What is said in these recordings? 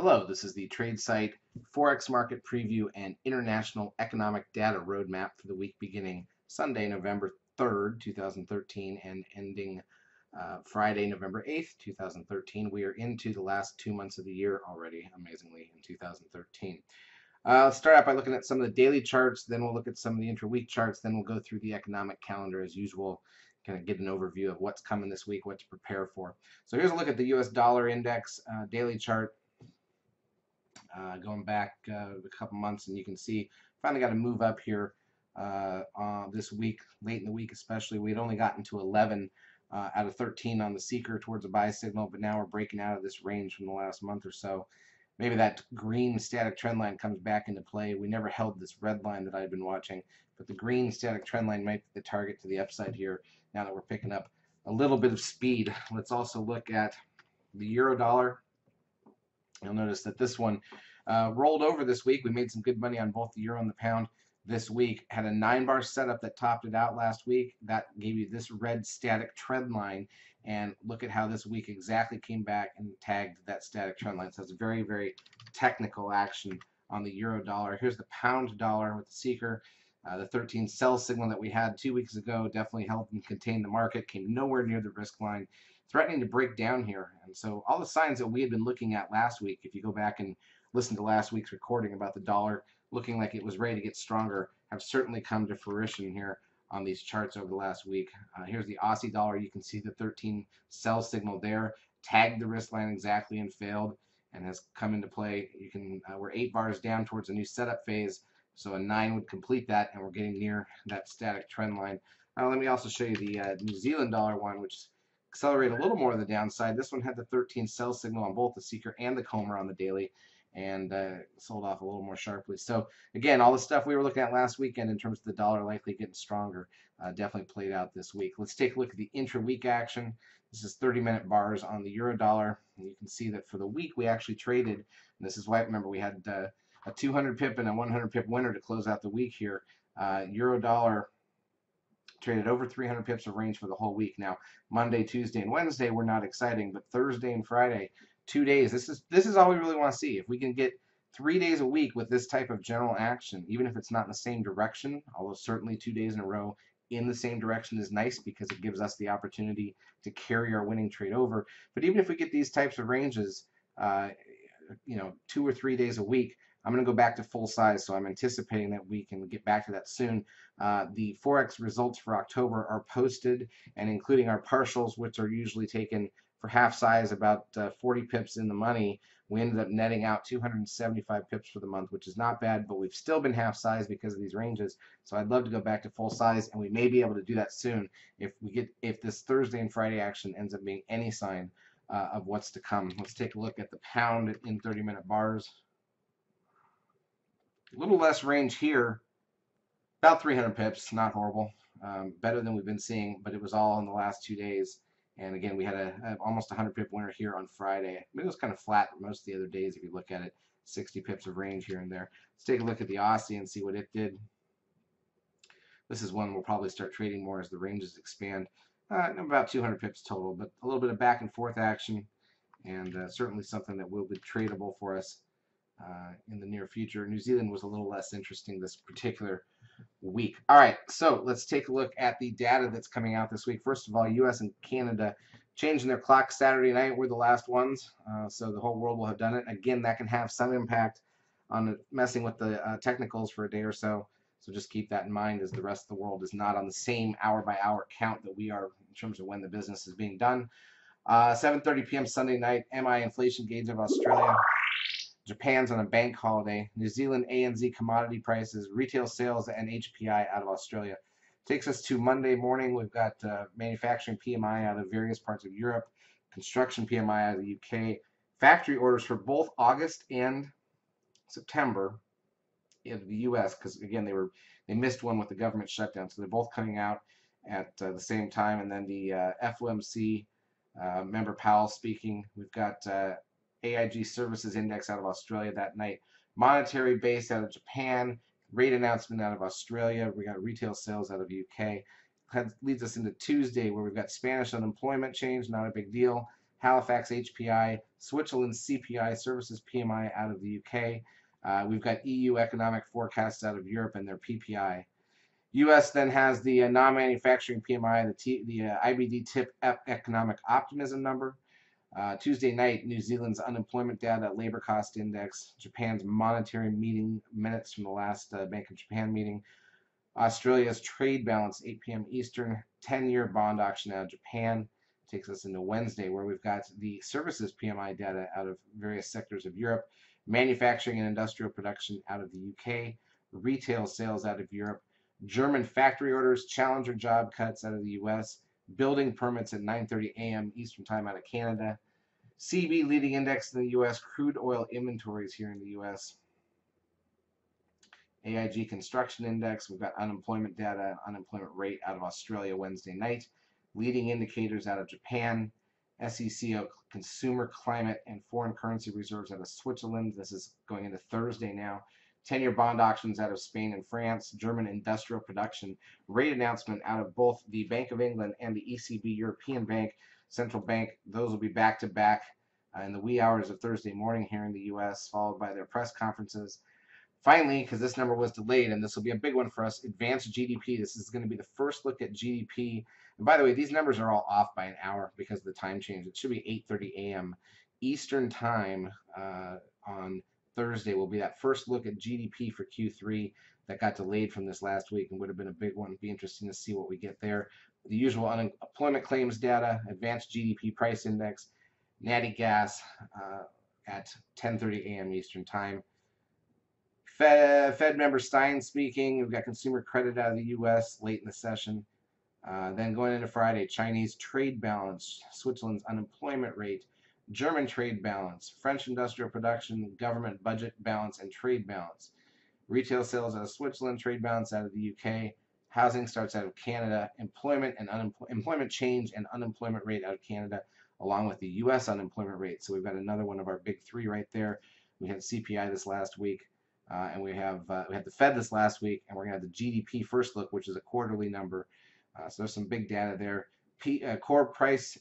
Hello, this is the TradeSight Forex Market Preview and International Economic Data Roadmap for the week beginning Sunday, November 3rd, 2013, and ending uh, Friday, November 8th, 2013. We are into the last two months of the year already, amazingly, in 2013. Uh, let's start out by looking at some of the daily charts, then we'll look at some of the intra-week charts, then we'll go through the economic calendar as usual, kind of get an overview of what's coming this week, what to prepare for. So here's a look at the US dollar index uh, daily chart going back uh, a couple months, and you can see finally got to move up here uh, this week, late in the week especially. We had only gotten to 11 uh, out of 13 on the seeker towards a buy signal, but now we're breaking out of this range from the last month or so. Maybe that green static trend line comes back into play. We never held this red line that I've been watching, but the green static trend line might be the target to the upside here now that we're picking up a little bit of speed. Let's also look at the euro dollar. You'll notice that this one uh, rolled over this week. We made some good money on both the euro and the pound this week. Had a nine bar setup that topped it out last week. That gave you this red static trend line. And look at how this week exactly came back and tagged that static trend line. So it's very, very technical action on the euro dollar. Here's the pound dollar with the seeker. Uh, the 13 sell signal that we had two weeks ago definitely helped and contain the market, came nowhere near the risk line threatening to break down here. And so all the signs that we had been looking at last week, if you go back and listen to last week's recording about the dollar looking like it was ready to get stronger, have certainly come to fruition here on these charts over the last week. Uh, here's the Aussie dollar. You can see the 13 sell signal there, tagged the risk line exactly and failed and has come into play. You can uh, we're eight bars down towards a new setup phase, so a nine would complete that, and we're getting near that static trend line. Now let me also show you the uh, New Zealand dollar one, which accelerated a little more on the downside. This one had the 13 sell signal on both the seeker and the Comber on the daily and uh, sold off a little more sharply. So again, all the stuff we were looking at last weekend in terms of the dollar likely getting stronger uh, definitely played out this week. Let's take a look at the intra-week action. This is 30-minute bars on the euro dollar. And you can see that for the week we actually traded, and this is why remember we had uh, a 200 pip and a 100 pip winner to close out the week here. Uh, euro dollar traded over 300 pips of range for the whole week. Now, Monday, Tuesday, and Wednesday were not exciting, but Thursday and Friday, two days. This is this is all we really want to see. If we can get three days a week with this type of general action, even if it's not in the same direction, although certainly two days in a row in the same direction is nice because it gives us the opportunity to carry our winning trade over. But even if we get these types of ranges, uh, you know, two or three days a week, I'm going to go back to full size, so I'm anticipating that we can get back to that soon. Uh, the Forex results for October are posted, and including our partials, which are usually taken for half size, about uh, 40 pips in the money. We ended up netting out 275 pips for the month, which is not bad, but we've still been half size because of these ranges. So I'd love to go back to full size, and we may be able to do that soon if we get if this Thursday and Friday action ends up being any sign uh, of what's to come. Let's take a look at the pound in 30-minute bars. A little less range here, about 300 pips, not horrible. Um, better than we've been seeing, but it was all in the last two days. And again, we had a, a almost 100 pip winner here on Friday. I mean, it was kind of flat most of the other days if you look at it. 60 pips of range here and there. Let's take a look at the Aussie and see what it did. This is one we'll probably start trading more as the ranges expand. Uh, about 200 pips total, but a little bit of back and forth action, and uh, certainly something that will be tradable for us uh, in the near future. New Zealand was a little less interesting this particular week. All right, so let's take a look at the data that's coming out this week. First of all, U.S. and Canada changing their clock Saturday night. We're the last ones, uh, so the whole world will have done it. Again, that can have some impact on messing with the uh, technicals for a day or so. So just keep that in mind as the rest of the world is not on the same hour by hour count that we are in terms of when the business is being done. Uh, 7.30 p.m. Sunday night, MI inflation gauge of Australia. Japan's on a bank holiday. New Zealand ANZ commodity prices, retail sales, and HPI out of Australia. Takes us to Monday morning. We've got uh, manufacturing PMI out of various parts of Europe, construction PMI out of the UK, factory orders for both August and September in the U.S. because again they were they missed one with the government shutdown, so they're both coming out at uh, the same time. And then the uh, FOMC uh, member Powell speaking. We've got uh, AIG Services Index out of Australia that night. Monetary base out of Japan. Rate announcement out of Australia. We got retail sales out of UK. That leads us into Tuesday where we've got Spanish unemployment change, not a big deal. Halifax HPI, Switzerland CPI, Services PMI out of the UK. Uh, we've got EU economic forecasts out of Europe and their PPI. U.S. then has the uh, non-manufacturing PMI, the, T, the uh, IBD TIPP economic optimism number. Uh, Tuesday night, New Zealand's unemployment data, labor cost index, Japan's monetary meeting minutes from the last uh, Bank of Japan meeting, Australia's trade balance, 8 p.m. Eastern, 10-year bond auction out of Japan takes us into Wednesday, where we've got the services PMI data out of various sectors of Europe, manufacturing and industrial production out of the UK, retail sales out of Europe, German factory orders, challenger job cuts out of the US, building permits at 9:30 a.m. Eastern Time out of Canada, CB leading index in the US, crude oil inventories here in the US. AIG construction index, we've got unemployment data, unemployment rate out of Australia Wednesday night, leading indicators out of Japan, SEC consumer climate and foreign currency reserves out of Switzerland. This is going into Thursday now. 10-year bond auctions out of Spain and France, German industrial production rate announcement out of both the Bank of England and the ECB European Bank, Central Bank. Those will be back to back uh, in the wee hours of Thursday morning here in the U.S., followed by their press conferences. Finally, because this number was delayed, and this will be a big one for us, advanced GDP. This is going to be the first look at GDP. And by the way, these numbers are all off by an hour because of the time change. It should be 8.30 a.m. Eastern Time uh, on Thursday will be that first look at GDP for Q3 that got delayed from this last week and would have been a big one. Be interesting to see what we get there. The usual unemployment claims data, advanced GDP price index, natty gas uh, at 10:30 a.m. Eastern Time. Fed, Fed member Stein speaking. We've got consumer credit out of the U.S. late in the session. Uh, then going into Friday, Chinese trade balance, Switzerland's unemployment rate, German trade balance, French industrial production, government budget balance, and trade balance. Retail sales out of Switzerland, trade balance out of the UK, housing starts out of Canada, employment and unemployment change and unemployment rate out of Canada, along with the U.S. unemployment rate. So we've got another one of our big three right there. We had CPI this last week, uh, and we have uh, we had the Fed this last week, and we're gonna have the GDP first look, which is a quarterly number. Uh, so there's some big data there. P, uh, core price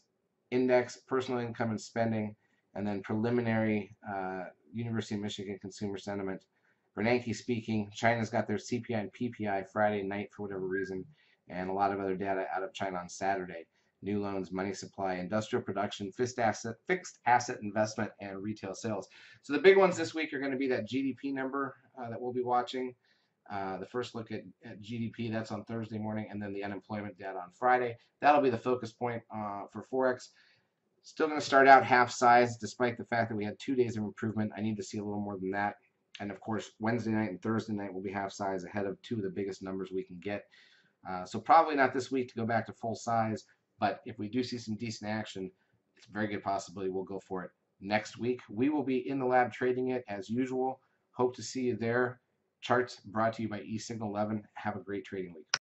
index, personal income and spending, and then preliminary uh, University of Michigan consumer sentiment. Bernanke speaking, China's got their CPI and PPI Friday night for whatever reason, and a lot of other data out of China on Saturday. New loans, money supply, industrial production, fixed asset, fixed asset investment, and retail sales. So the big ones this week are going to be that GDP number uh, that we'll be watching. Uh, the first look at, at, GDP, that's on Thursday morning, and then the unemployment data on Friday. That'll be the focus point uh, for Forex. Still going to start out half size, despite the fact that we had two days of improvement. I need to see a little more than that. And of course, Wednesday night and Thursday night will be half size ahead of two of the biggest numbers we can get. Uh, so probably not this week to go back to full size, but if we do see some decent action, it's a very good possibility we'll go for it next week. We will be in the lab trading it as usual. Hope to see you there. Charts brought to you by eSignal 11. Have a great trading week.